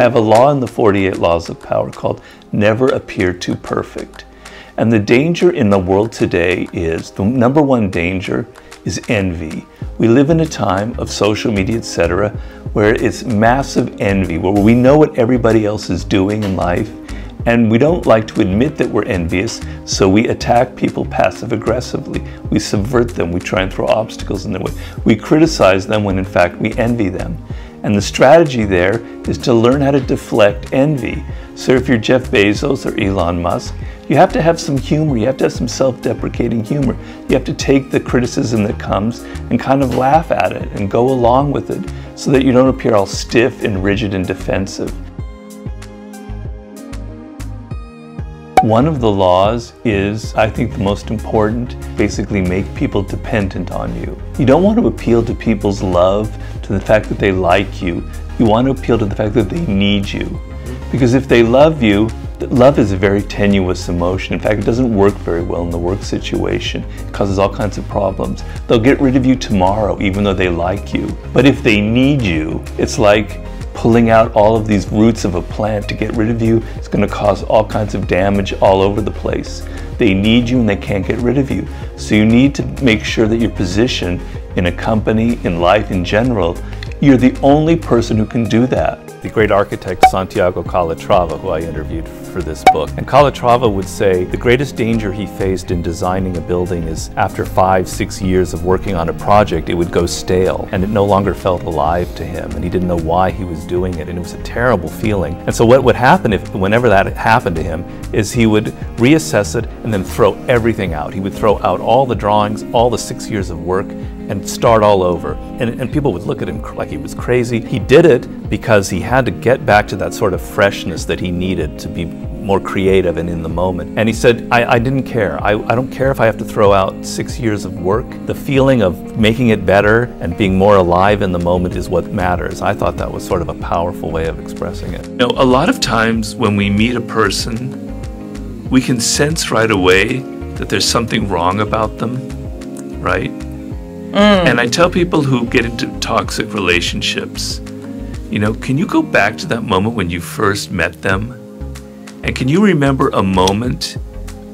I have a law in the 48 Laws of Power called Never Appear Too Perfect. And the danger in the world today is the number one danger is envy. We live in a time of social media, etc., where it's massive envy, where we know what everybody else is doing in life, and we don't like to admit that we're envious, so we attack people passive aggressively. We subvert them, we try and throw obstacles in their way. We criticize them when in fact we envy them. And the strategy there is to learn how to deflect envy. So if you're Jeff Bezos or Elon Musk, you have to have some humor. You have to have some self-deprecating humor. You have to take the criticism that comes and kind of laugh at it and go along with it so that you don't appear all stiff and rigid and defensive. One of the laws is, I think, the most important, basically make people dependent on you. You don't want to appeal to people's love, to the fact that they like you. You want to appeal to the fact that they need you. Because if they love you, love is a very tenuous emotion. In fact, it doesn't work very well in the work situation. It causes all kinds of problems. They'll get rid of you tomorrow, even though they like you. But if they need you, it's like pulling out all of these roots of a plant to get rid of you It's going to cause all kinds of damage all over the place. They need you and they can't get rid of you. So you need to make sure that your position in a company, in life in general, you're the only person who can do that the great architect Santiago Calatrava, who I interviewed for this book. And Calatrava would say the greatest danger he faced in designing a building is after five, six years of working on a project, it would go stale and it no longer felt alive to him and he didn't know why he was doing it and it was a terrible feeling. And so what would happen if, whenever that happened to him, is he would reassess it and then throw everything out. He would throw out all the drawings, all the six years of work and start all over. And, and people would look at him like he was crazy. He did it because he had to get back to that sort of freshness that he needed to be more creative and in the moment. And he said, I, I didn't care. I, I don't care if I have to throw out six years of work. The feeling of making it better and being more alive in the moment is what matters. I thought that was sort of a powerful way of expressing it. You know, a lot of times when we meet a person, we can sense right away that there's something wrong about them, right? Mm. And I tell people who get into toxic relationships, you know, can you go back to that moment when you first met them? And can you remember a moment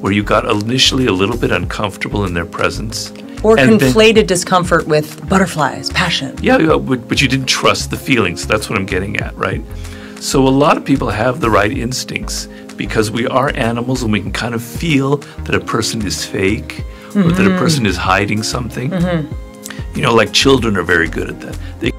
where you got initially a little bit uncomfortable in their presence? Or and conflated then, discomfort with butterflies, passion. Yeah, but, but you didn't trust the feelings. That's what I'm getting at, right? So a lot of people have the right instincts because we are animals and we can kind of feel that a person is fake mm-hmm. or that a mm-hmm. person is hiding something. Mm-hmm. You know, like children are very good at that. They